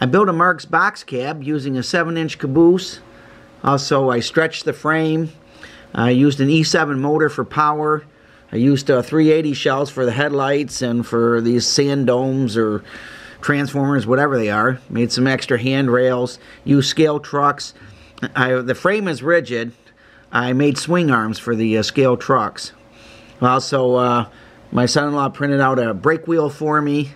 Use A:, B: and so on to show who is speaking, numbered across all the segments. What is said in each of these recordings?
A: I built a Marx box cab using a 7-inch caboose. Also, I stretched the frame. I used an E7 motor for power. I used uh, 380 shells for the headlights and for these sand domes or transformers, whatever they are. Made some extra handrails. Used scale trucks. I, the frame is rigid. I made swing arms for the uh, scale trucks. Also, uh, my son-in-law printed out a brake wheel for me.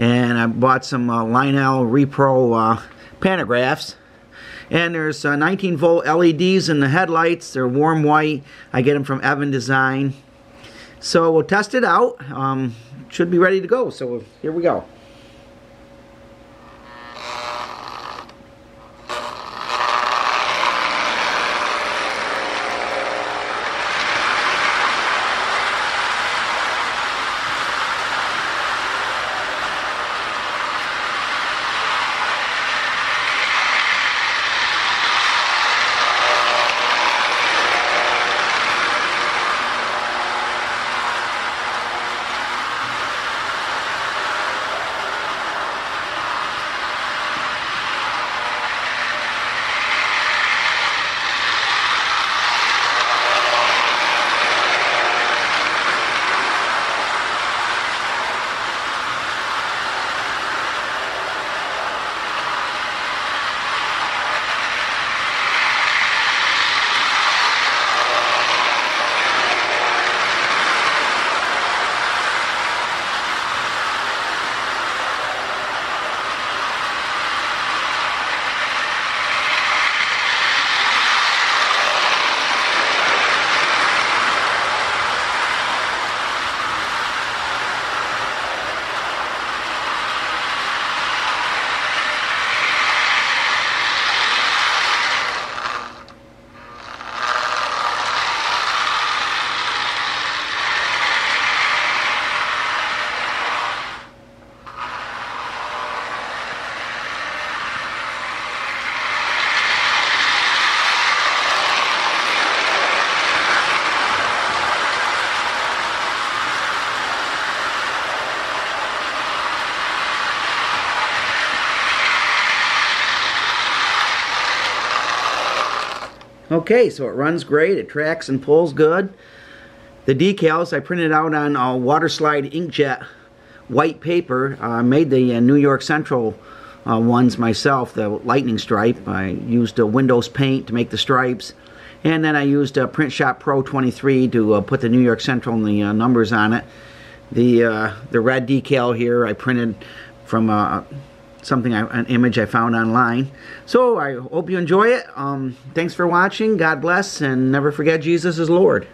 A: And I bought some uh, Lionel Repro uh, pantographs. And there's uh, 19 volt LEDs in the headlights. They're warm white. I get them from Evan Design. So we'll test it out. Um, should be ready to go. So here we go. Okay, so it runs great. It tracks and pulls good. The decals I printed out on a water slide inkjet white paper. I uh, made the uh, New York Central uh, ones myself, the lightning stripe. I used a Windows paint to make the stripes. And then I used a Print Shop Pro 23 to uh, put the New York Central and the uh, numbers on it. The, uh, the red decal here I printed from something, I, an image I found online. So I hope you enjoy it. Um, thanks for watching. God bless, and never forget Jesus is Lord.